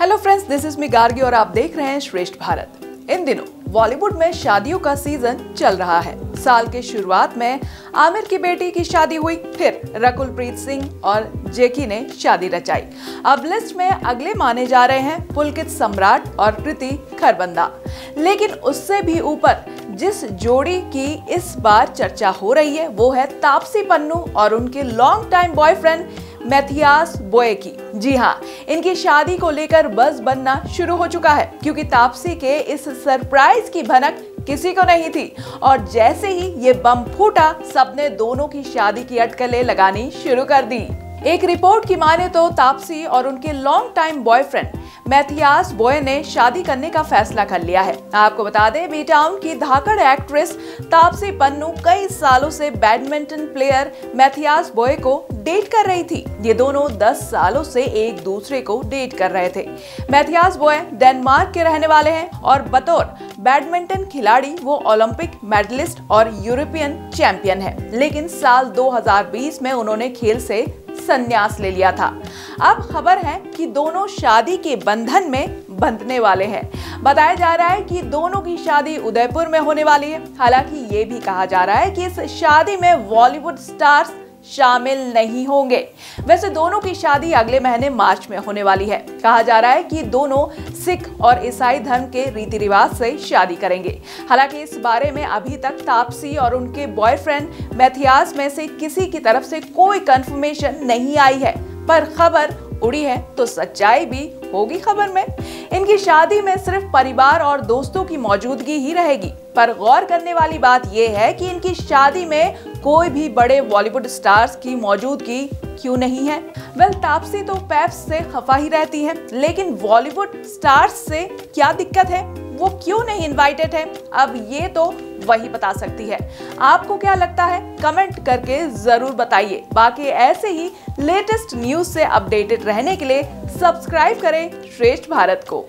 Hello friends this is me Gargi और आप देख रहे हैं श्रेष्ठ भारत। इन दिनों बॉलीवुड में शादियों का सीज़न चल रहा है। साल के शुरुआत में आमिर की बेटी की शादी हुई, फिर रकुल प्रीत सिंह और जेकी ने शादी रचाई। अब लिस्ट में अगले माने जा रहे हैं पुलकित सम्राट और कृति खरबंदा। लेकिन उससे भी ऊपर जिस जोड़ी की इस बार चर्चा हो रही है, वो है तापसी पन्नू और उनके लॉन्ग टाइम बॉयफ्रेंड मैथियास बोए की जी हाँ इनकी शादी को लेकर बस बनना शुरू हो चुका है, क्योंकि तापसी के इस सरप्राइज़ की भनक किसी को नहीं थी, और जैसे ही ये बम फूटा, सबने दोनों की शादी की अटकलें लगानी शुरू कर दी। एक रिपोर्ट की माने तो तापसी और उनके long time boyfriend Mathias Boe ने शादी करने का फैसला कर लिया है। आपको बता दें बी टाउन की धाकड़ एक्ट्रेस तापसी पन्नू कई सालों से बैडमिंटन प्लेयर मैथियास बॉय को डेट कर रही थी। ये दोनों 10 सालों से एक दूसरे को डेट कर रहे थे। मैथियास बॉय डेनमार्क के रहने वाले हैं और बतौर बैडमिंटन खिलाड़ी वो ओलंपिक मेडलिस्ट और यूरोपियन चैंपियन है। लेकिन साल 2020 में उन्होंने खेल से संन्यास ले लिया था। अब खबर है कि दोनों शादी के बंधन में बंधने वाले हैं। बताया जा रहा है कि दोनों की शादी उदयपुर में होने वाली है। हालाँकि ये भी कहा जा रहा है कि इस शादी में बॉलीवुड स्टार्स शामिल नहीं होंगे। वैसे दोनों की शादी अगले महीने मार्च में होने वाली है। कहा जा रहा है कि दोनों सिख और ईसाई धर्म के रीति रिवाज से शादी करेंगे। हालाँकि इस बारे में अभी तक तापसी और उनके बॉयफ्रेंड मैथियास में से किसी की तरफ़ से कोई कंफर्मेशन नहीं आई है। पर खबर उड़ी है तो सच्चाई भी होगी खबर में। इनकी शादी में सिर्फ़ परिवार और दोस्तों की मौजूदगी ही रहेगी। पर गौर करने वाली बात यह है कि इनकी शादी में कोई भी बड़े बॉलीवुड स्टार्स की मौजूदगी क्यों नहीं है? वेल तापसी तो पैप्स से खफा ही रहती है, लेकिन बॉलीवुड स्टार्स से क्या दिक्कत है? वो क्यों नहीं इनवाइटेड है? अब ये तो वही बता सकती है। आपको क्या लगता है? कमेंट करके ज़रूर बताइए। बाकी ऐसे ही लेटेस्ट न्यूज़ से अपडेटेड रहने के लिए सब्सक्राइब करें श्रेष्ठ भारत को।